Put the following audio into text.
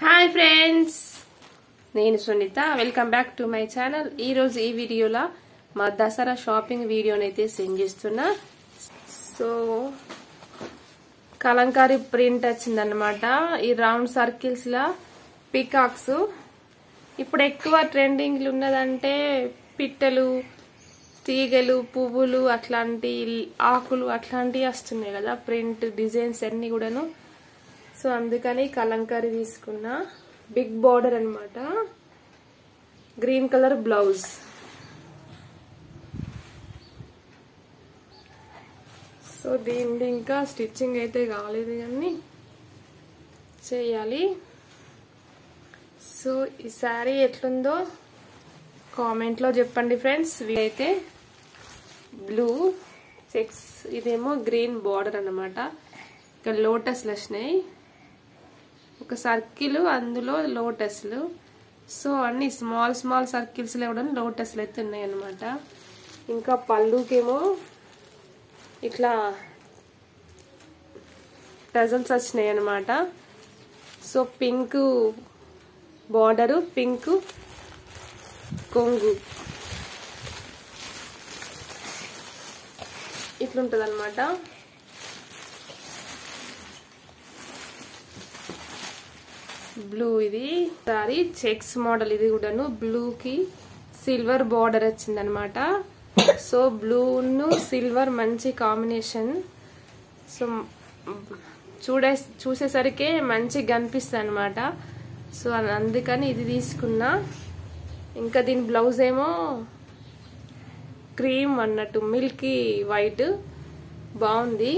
Hi friends నేను Sunitha. Welcome back to my channel ఈ రోజు ఈ వీడియోలో మా దసరా షాపింగ్ వీడియోని అయితే సెండ్ చేస్తున్నా. సో కలంకారీ ప్రింట్ వచ్చిందనమాట ఈ రౌండ్ సర్కిల్స్ లా పికాక్స్ ఇప్పుడు ఎక్కువ ట్రెండింగ్లు ఉన్నదంటే పిట్టలు తీగలు పువ్వులు అట్లాంటి ఆకులు అట్లాంటివి వస్తున్నాయి కదా ప్రింట్ డిజైన్స్ అన్ని కూడాను. సో అందుకని కలంకారీ తీసుకున్నా బిగ్ బార్డర్ అనమాట గ్రీన్ కలర్ బ్లౌజ్. సో దీనిది ఇంకా స్టిచ్చింగ్ అయితే కాలేదు కానీ చేయాలి. సో ఈ శారీ ఎట్లుందో కామెంట్లో చెప్పండి ఫ్రెండ్స్. అయితే బ్లూ సెక్స్ ఇదేమో గ్రీన్ బార్డర్ అనమాట ఇక లోటస్లు వచ్చినాయి ఒక సర్కిల్ అందులో లోటస్లు. సో అన్ని స్మాల్ స్మాల్ సర్కిల్స్లో కూడా లోటస్లు అయితే ఉన్నాయన్నమాట. ఇంకా పళ్ళుకేమో ఇట్లా టజల్స్ వచ్చినాయి అనమాట సో పింక్ బార్డరు పింక్ కొంగు. ఇట్లుంటుంది అనమాట బ్లూ ఇది. సారీ చెక్స్ మోడల్ ఇది కూడాను. బ్లూకి సిల్వర్ బార్డర్ వచ్చిందనమాట. సో బ్లూను సిల్వర్ మంచి కాంబినేషన్ సో చూడే చూసేసరికే మంచిగా కనిపిస్తుంది అనమాట సో అందుకని ఇది తీసుకున్నా. ఇంకా దీని బ్లౌజ్ ఏమో క్రీమ్ అన్నట్టు మిల్కీ వైట్ బాగుంది.